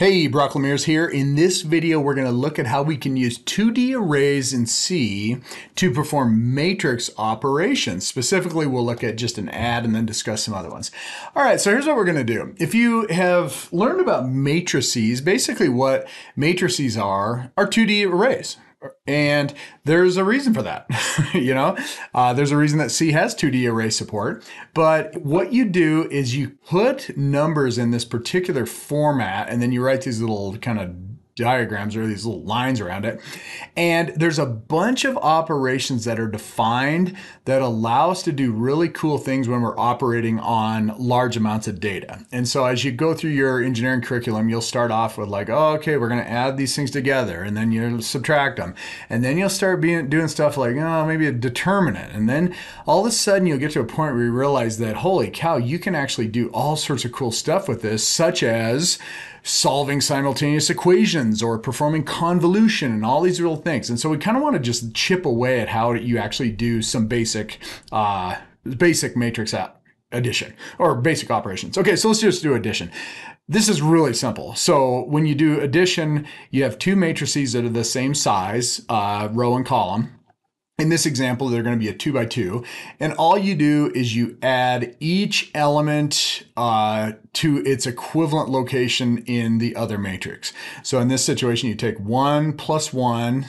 Hey, Brock LaMeres here. In this video, we're going to look at how we can use 2D arrays in C to perform matrix operations. Specifically, we'll look at just an add and then discuss some other ones. All right, so here's what we're going to do. If you have learned about matrices, basically what matrices are, are 2D arrays. And there's a reason for that. you know, uh, there's a reason that C has 2D array support. But what you do is you put numbers in this particular format, and then you write these little kind of diagrams or these little lines around it. And there's a bunch of operations that are defined that allow us to do really cool things when we're operating on large amounts of data. And so as you go through your engineering curriculum, you'll start off with like, oh, okay, we're going to add these things together and then you subtract them. And then you'll start being, doing stuff like, oh, maybe a determinant. And then all of a sudden you'll get to a point where you realize that, holy cow, you can actually do all sorts of cool stuff with this, such as solving simultaneous equations or performing convolution and all these little things. And so we kind of want to just chip away at how you actually do some basic, uh, basic matrix addition or basic operations. Okay, so let's just do addition. This is really simple. So when you do addition, you have two matrices that are the same size, uh, row and column. In this example, they're going to be a two by two. And all you do is you add each element uh, to its equivalent location in the other matrix. So in this situation, you take one plus one,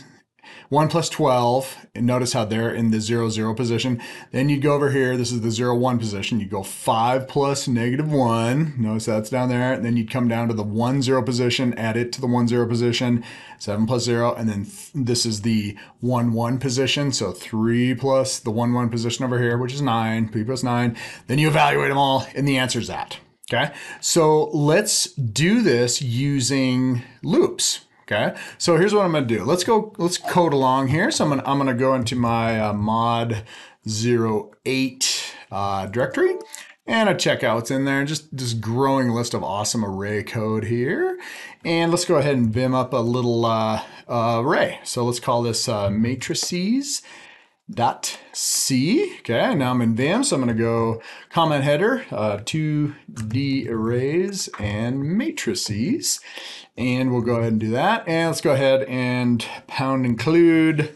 1 plus 12, and notice how they're in the 0, 0 position. Then you'd go over here, this is the 0, 1 position. You go 5 plus negative 1, notice that's down there. And then you'd come down to the 1, 0 position, add it to the 1, 0 position, 7 plus 0, and then th this is the 1, 1 position. So 3 plus the 1, 1 position over here, which is 9, 3 plus 9. Then you evaluate them all, and the answer is that. Okay, so let's do this using loops. Okay, so here's what I'm going to do. Let's go, let's code along here. So I'm to, I'm to go into my uh, mod 08 uh, directory and I check out what's in there. Just this growing list of awesome array code here. And let's go ahead and vim up a little uh array. So let's call this uh, matrices dot C. Okay, now I'm in Vim, so I'm going to go comment header, uh, 2D arrays and matrices. And we'll go ahead and do that. And let's go ahead and pound include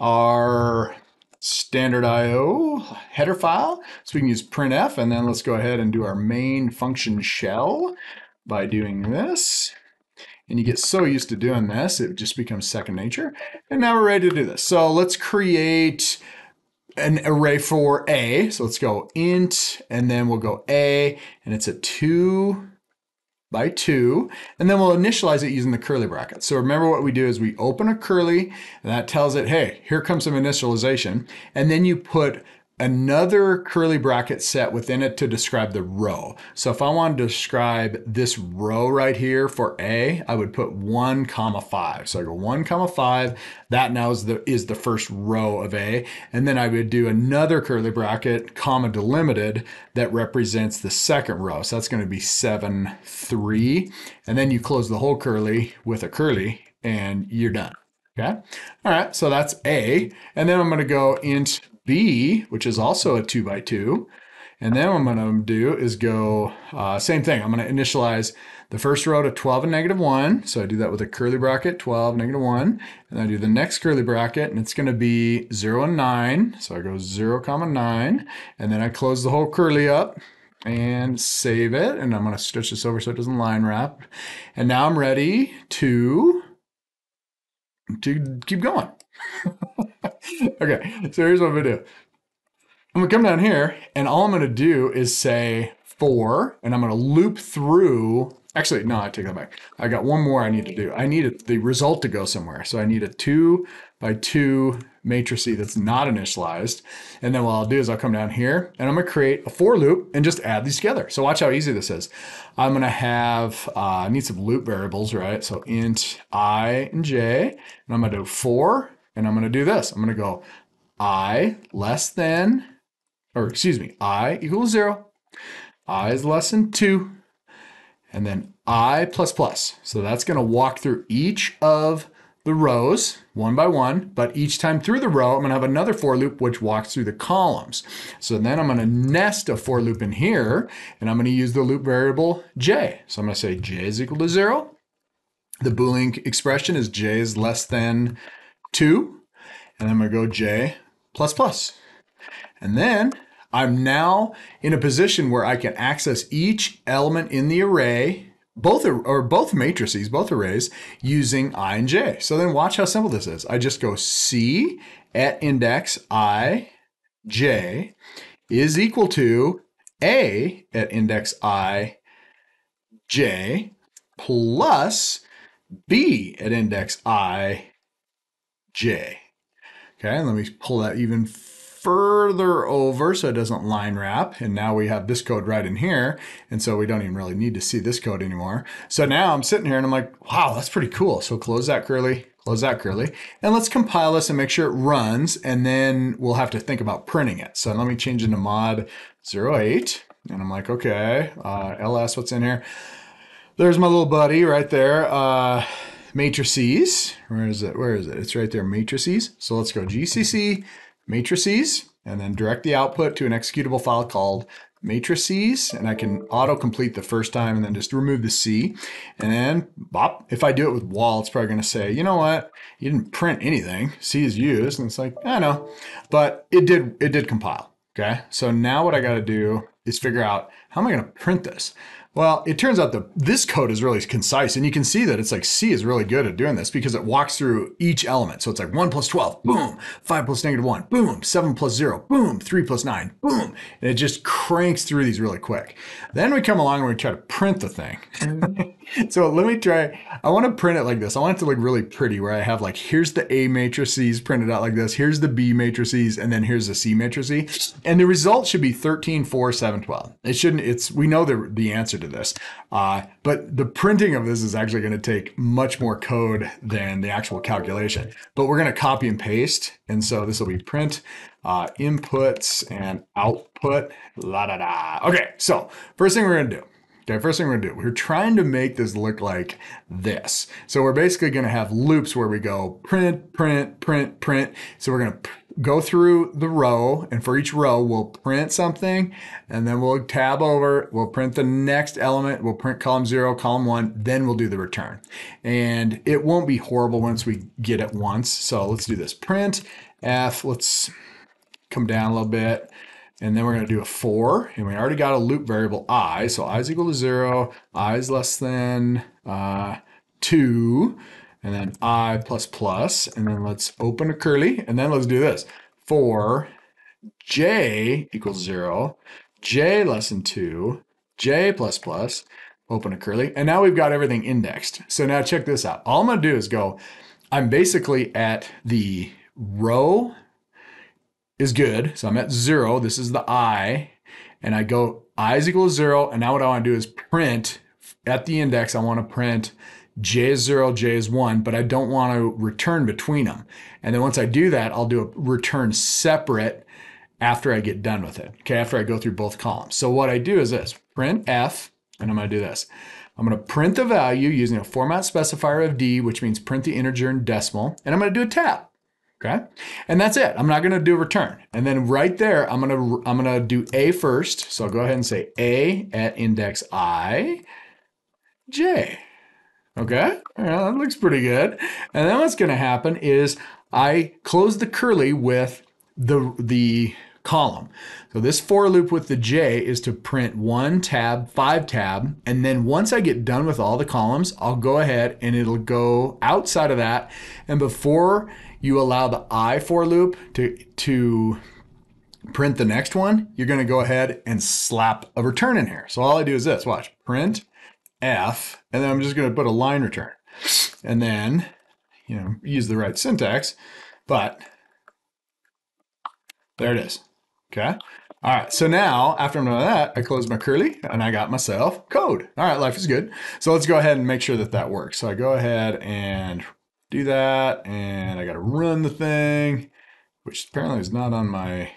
our standard IO header file. So we can use printf, and then let's go ahead and do our main function shell by doing this. And you get so used to doing this, it just becomes second nature. And now we're ready to do this. So let's create an array for A. So let's go int, and then we'll go A, and it's a two by two, and then we'll initialize it using the curly brackets. So remember what we do is we open a curly, and that tells it, hey, here comes some initialization, and then you put another curly bracket set within it to describe the row. So if I want to describe this row right here for A, I would put one comma five. So I go one comma five, that now is the, is the first row of A. And then I would do another curly bracket, comma delimited, that represents the second row. So that's gonna be seven, three. And then you close the whole curly with a curly and you're done. Okay. All right. So that's A. And then I'm going to go int B, which is also a two by two. And then what I'm going to do is go, uh, same thing. I'm going to initialize the first row to 12 and negative 1. So I do that with a curly bracket, 12, negative 1. And I do the next curly bracket, and it's going to be 0 and 9. So I go 0, comma 9. And then I close the whole curly up and save it. And I'm going to stitch this over so it doesn't line wrap. And now I'm ready to, to keep going. okay, so here's what I'm gonna do. I'm gonna come down here and all I'm gonna do is say four and I'm gonna loop through. Actually, no, I take that back. I got one more I need to do. I need the result to go somewhere. So I need a two by two matrix that's not initialized. And then what I'll do is I'll come down here and I'm gonna create a for loop and just add these together. So watch how easy this is. I'm gonna have, uh, I need some loop variables, right? So int i and j, and I'm gonna do for and I'm going to do this. I'm going to go i less than, or excuse me, i equals 0. i is less than 2. And then i plus plus. So that's going to walk through each of the rows one by one, but each time through the row, I'm to have another for loop which walks through the columns. So then I'm going to nest a for loop in here, and I'm going to use the loop variable j. So I'm to say j is equal to 0. The Boolean expression is j is less than 2. And I'm to go j plus plus. And then I'm now in a position where I can access each element in the array, both or both matrices, both arrays, using i and j. So then watch how simple this is. I just go c at index i, j is equal to a at index i, j plus b at index i, j. Okay, let me pull that even further over so it doesn't line wrap. And now we have this code right in here. And so we don't even really need to see this code anymore. So now I'm sitting here and I'm like, wow, that's pretty cool. So close that curly, close that curly. And let's compile this and make sure it runs. And then we'll have to think about printing it. So let me change into mod 08. And I'm like, okay, uh, ls, what's in here? There's my little buddy right there. Uh, matrices. Where is it? Where is it? It's right there, matrices. So let's go GCC matrices and then direct the output to an executable file called matrices and I can auto-complete the first time and then just remove the C. And then, bop, if I do it with wall, it's probably going to say, you know what, you didn't print anything, C is used. And it's like, I know, but it did, it did compile. Okay. So now what I got to do is figure out how am I going to print this? Well, it turns out that this code is really concise, and you can see that it's like C is really good at doing this because it walks through each element. So it's like 1 plus 12, boom, 5 plus negative 1, boom, 7 plus 0, boom, 3 plus 9, boom. And it just cranks through these really quick. Then we come along and we try to print the thing. Mm-hmm. so let me try. I want to print it like this. I want it to look really pretty where I have like, here's the A matrices printed out like this. Here's the B matrices, and then here's the C matrices. And the result should be 13, 4, 7, 12. It shouldn't, it's, we know the, the answer to this. Uh, but the printing of this is actually going to take much more code than the actual calculation. But we're going to copy and paste. And so this will be print uh, inputs and output. La da da. Okay, so first thing we're going to do Okay, first thing we're gonna do, we're trying to make this look like this. So we're basically gonna have loops where we go print, print, print, print. So we're gonna go through the row and for each row we'll print something and then we'll tab over, we'll print the next element, we'll print column zero, column one, then we'll do the return. And it won't be horrible once we get it once. So let's do this. Print F, let's come down a little bit. And then we're going to do a for, and we already got a loop variable i. So i is equal to zero, i is less than uh, two, and then i plus plus, and then let's open a curly, and then let's do this. For j equals zero, j less than two, j plus plus, open a curly, and now we've got everything indexed. So now check this out. All I'm going to do is go, I'm basically at the row is good. So I'm at zero. This is the I. And I go I is equal to zero. And now what I want to do is print at the index. I want to print J is zero, J is one, but I don't want to return between them. And then once I do that, I'll do a return separate after I get done with it. Okay, after I go through both columns. So what I do is this print F, and I'm going to do this. I'm going to print the value using a format specifier of D, which means print the integer in decimal, and I'm going to do a tab. Okay. And that's it. I'm not going to do return. And then right there, I'm going to, I'm going to do A first. So I'll go ahead and say A at index I, J. Okay. that looks pretty good. And then what's going to happen is I close the curly with the, the column. So this for loop with the J is to print one tab, five tab, and then once I get done with all the columns, I'll go ahead and it'll go outside of that. And before you allow the I for loop to, to print the next one, you're going to go ahead and slap a return in here. So all I do is this, watch, print F, and then I'm just going to put a line return. And then, you know, use the right syntax, but there it is. Okay. All right. So now, after I'm done with that, I close my curly and I got myself code. All right. Life is good. So let's go ahead and make sure that that works. So I go ahead and do that. And I got to run the thing, which apparently is not on my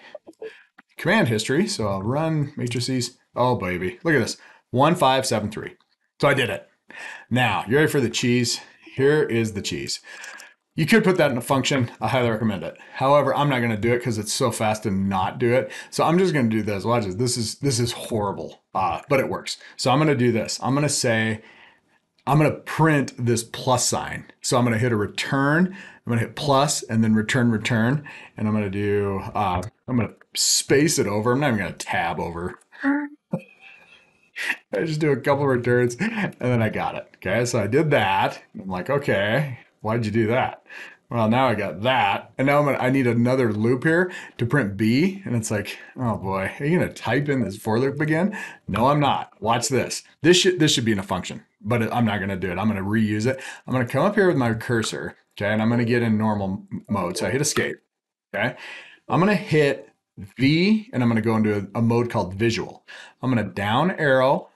command history. So I'll run matrices. Oh, baby. Look at this 1573. So I did it. Now, you ready for the cheese? Here is the cheese. You could put that in a function. I highly recommend it. However, I'm not going to do it because it's so fast to not do it. So I'm just going to do this. Watch this. This is this is horrible, uh, but it works. So I'm going to do this. I'm going to say I'm going to print this plus sign. So I'm going to hit a return. I'm going to hit plus and then return, return. And I'm going to do, uh, I'm going to space it over. I'm not even going to tab over. I just do a couple returns and then I got it. Okay. So I did that. I'm like, okay, why'd you do that? Well, now I got that. And now I'm gonna, I need another loop here to print B. And it's like, oh boy, are you gonna type in this for loop again? No, I'm not. Watch this. This should, this should be in a function, but I'm not gonna do it. I'm gonna reuse it. I'm gonna come up here with my cursor, okay? And I'm gonna get in normal mode. So I hit escape, okay? I'm gonna hit V and I'm gonna go into a, a mode called visual. I'm gonna down arrow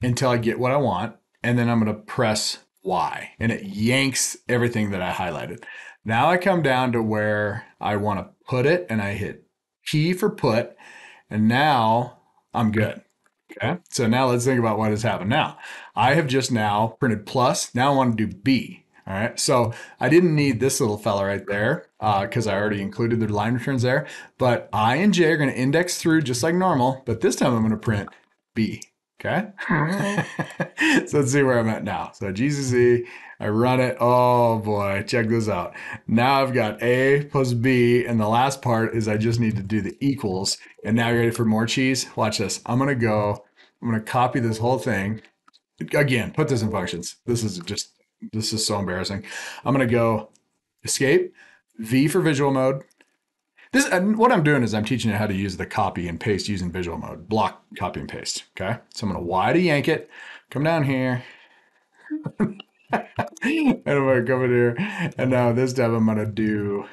until I get what I want. And then I'm gonna press Y and it yanks everything that I highlighted. Now I come down to where I want to put it and I hit key for put and now I'm good. Okay. So now let's think about what has happened. Now I have just now printed plus. Now I want to do B. All right. So I didn't need this little fella right there because uh, I already included the line returns there. But I and J are going to index through just like normal. But this time I'm going to print B. Okay. so let's see where I'm at now. So GCC, I run it. Oh boy, check this out. Now I've got A plus B, and the last part is I just need to do the equals. And now you're ready for more cheese? Watch this. I'm gonna go, I'm gonna copy this whole thing. Again, put this in functions. This is just, this is so embarrassing. I'm gonna go escape, V for visual mode, this and what I'm doing is I'm teaching you how to use the copy and paste using visual mode, block copy and paste. Okay, so I'm gonna Y to yank it, come down here, and I'm gonna come in here, and now this time I'm gonna do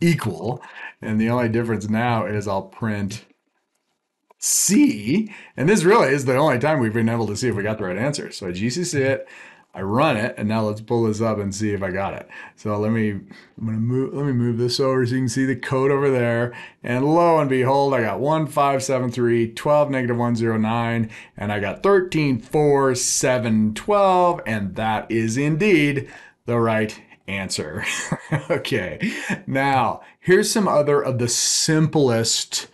equal, and the only difference now is I'll print C, and this really is the only time we've been able to see if we got the right answer. So I GCC it, I run it, and now let's pull this up and see if I got it. So let me, I'm gonna move, let me move this over so you can see the code over there. And lo and behold, I got 1573, 12, negative 109, and I got 13, 4, 7, 12, and that is indeed the right answer. okay, now here's some other of the simplest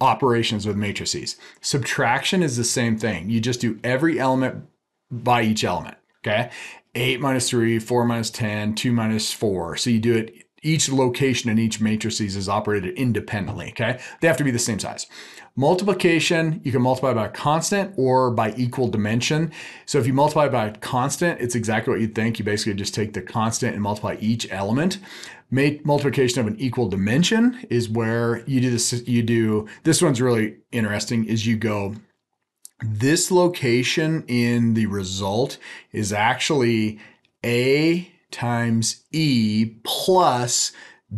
operations with matrices. Subtraction is the same thing. You just do every element by each element. Okay. Eight minus three, four minus 10, two minus four. So you do it, each location in each matrices is operated independently. Okay. They have to be the same size. Multiplication, you can multiply by a constant or by equal dimension. So if you multiply by a constant, it's exactly what you'd think. You basically just take the constant and multiply each element. Make multiplication of an equal dimension is where you do this. You do this one's really interesting. Is you go this location in the result is actually A times E plus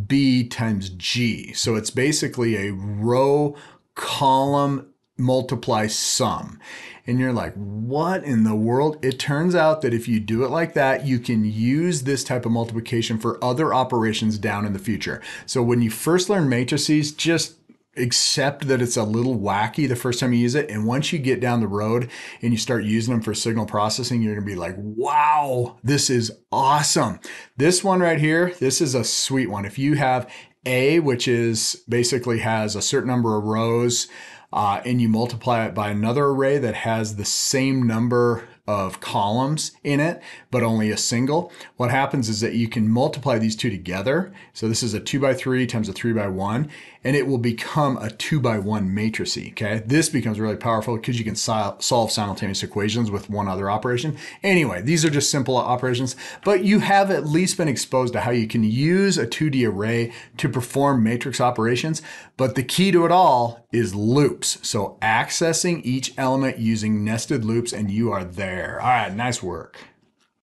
B times G. So it's basically a row column multiply sum. And you're like, what in the world? It turns out that if you do it like that, you can use this type of multiplication for other operations down in the future. So when you first learn matrices, just accept that it's a little wacky the first time you use it. And once you get down the road and you start using them for signal processing, you're to be like, wow, this is awesome. This one right here, this is a sweet one. If you have A, which is basically has a certain number of rows, uh, and you multiply it by another array that has the same number of columns in it, but only a single. What happens is that you can multiply these two together. So this is a two by three times a three by one, and it will become a two by one matrix. Okay. This becomes really powerful because you can solve simultaneous equations with one other operation. Anyway, these are just simple operations, but you have at least been exposed to how you can use a 2D array to perform matrix operations. But the key to it all is loops. So accessing each element using nested loops and you are there. All right, nice work.